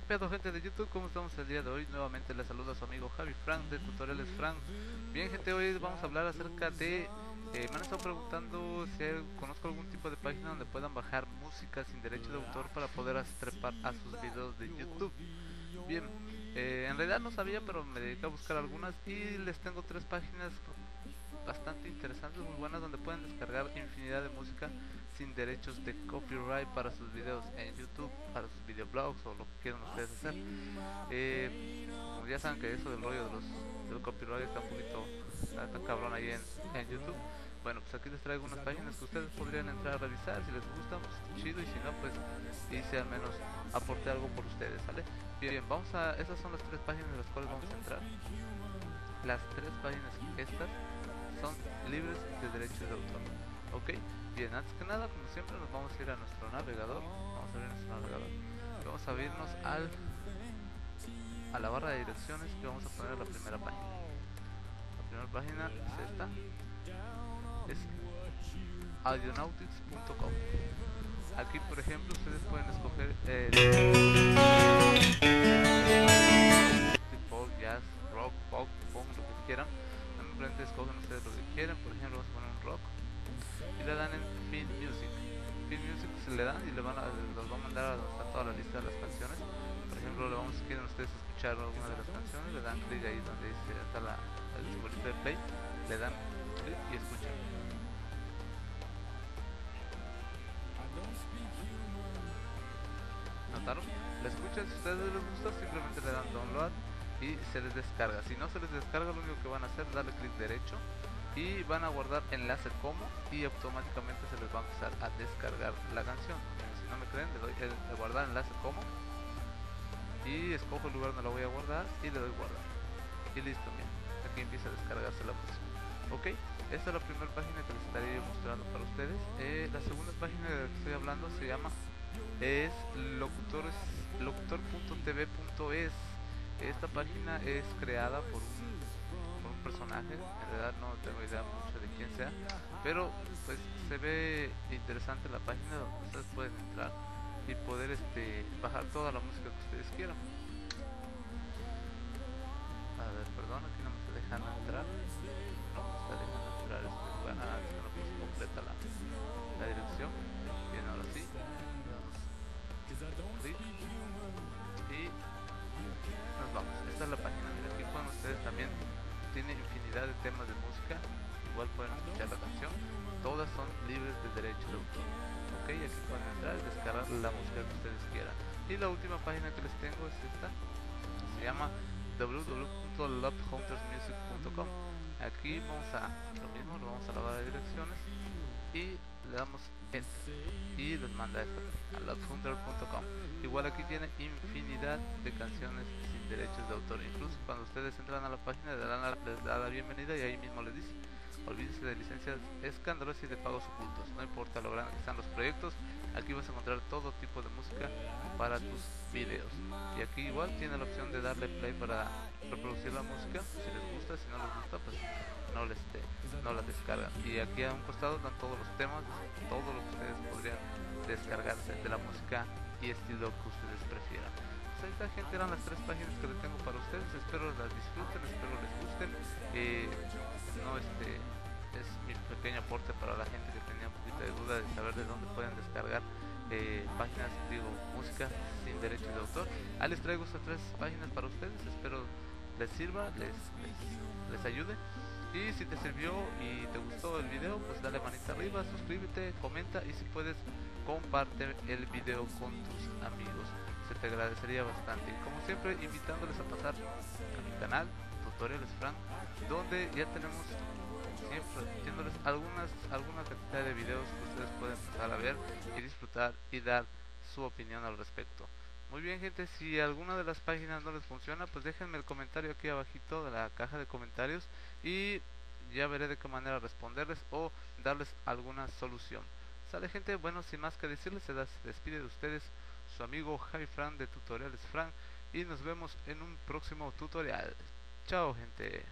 pedo gente de YouTube? ¿Cómo estamos el día de hoy? Nuevamente les saluda a su amigo Javi Frank de Tutoriales Frank Bien gente, hoy vamos a hablar acerca de... Eh, me han estado preguntando si conozco algún tipo de página donde puedan bajar música sin derecho de autor para poder trepar a sus videos de YouTube Bien, eh, en realidad no sabía pero me dediqué a buscar algunas y les tengo tres páginas bastante interesantes, muy buenas donde pueden descargar infinidad de música sin derechos de copyright para sus videos en YouTube, para sus videoblogs o lo que quieran ustedes hacer. Eh, ya saben que eso del rollo de los del copyright está un poquito está cabrón ahí en, en, YouTube. Bueno, pues aquí les traigo unas páginas que ustedes podrían entrar a revisar si les gusta, pues chido y si no, pues hice al menos aporte algo por ustedes, ¿sale? Bien, vamos a, esas son las tres páginas en las cuales vamos a entrar. Las tres páginas estas son libres de derechos de autor. Ok, bien, antes que nada, como siempre, nos vamos a ir a nuestro navegador. Vamos a abrir nuestro navegador. Vamos a irnos al a la barra de direcciones y vamos a poner la primera página. La primera página es esta. Es audionautics.com. Aquí, por ejemplo, ustedes pueden escoger tipo jazz, rock, pop, punk, lo que quieran simplemente escogen ustedes lo que quieren, por ejemplo vamos a poner un rock y le dan en Fin Music. Fin Music se le dan y le van a, los va a mandar a está toda la lista de las canciones. Ustedes escuchar alguna de las canciones, le dan clic ahí donde dice está la, el simbolito de play, le dan clic y escuchan. ¿Notaron? La escuchan, si a ustedes les gusta, simplemente le dan download y se les descarga. Si no se les descarga, lo único que van a hacer es darle clic derecho y van a guardar enlace como y automáticamente se les va a empezar a descargar la canción. Si no me creen, le doy el, guardar enlace como y escojo el lugar donde la voy a guardar y le doy guardar. Y listo, bien. Aquí empieza a descargarse la música. Ok, esta es la primera página que les estaré mostrando para ustedes. Eh, la segunda página de la que estoy hablando se llama es locutores locutor.tv.es esta página es creada por un, por un personaje, en realidad no tengo idea mucho de quién sea, pero pues se ve interesante la página donde ustedes pueden entrar y poder este bajar toda la música que ustedes quieran. A ver, perdón, aquí no me está dejando entrar. No me está dejando entrar este no puse completa la, infinidad de temas de música, igual pueden escuchar la canción, todas son libres de derecho de autor, ok, aquí pueden entrar y descargar la música que ustedes quieran. Y la última página que les tengo es esta, se llama www.lovehuntersmusic.com aquí vamos a lo mismo, lo vamos a la barra de direcciones. Y le damos enter y les manda esto a lovehunter.com igual aquí tiene infinidad de canciones derechos de autor. Incluso cuando ustedes entran a la página les da la bienvenida y ahí mismo les dice olvídense de licencias escandalosas y de pagos ocultos. No importa lo grandes que están los proyectos, aquí vas a encontrar todo tipo de música para tus videos. Y aquí igual tiene la opción de darle play para reproducir la música, si les gusta, si no les gusta, pues no les no la descargan. Y aquí a un costado están todos los temas, todo lo que ustedes podrían descargarse de la música y estilo que ustedes prefieran esta gente eran las tres páginas que les tengo para ustedes. Espero las disfruten, espero les gusten. Eh, no este es mi pequeño aporte para la gente que tenía un poquito de duda de saber de dónde pueden descargar eh, páginas, digo, música sin derechos de autor. Ah, les traigo estas tres páginas para ustedes. Espero les sirva, les, les, ayude. Y si te sirvió y te gustó el video, pues dale manita arriba, suscríbete, comenta y si puedes comparte el video con tus amigos se te agradecería bastante. Y como siempre, invitándoles a pasar a mi canal, Tutoriales Frank, donde ya tenemos siempre haciéndoles algunas alguna cantidad de videos que ustedes pueden empezar a ver y disfrutar y dar su opinión al respecto. Muy bien gente, si alguna de las páginas no les funciona, pues déjenme el comentario aquí abajito de la caja de comentarios y ya veré de qué manera responderles o darles alguna solución. Sale gente, bueno, sin más que decirles, se despide de ustedes su amigo Javi Fran de Tutoriales Fran y nos vemos en un próximo tutorial. Chao gente.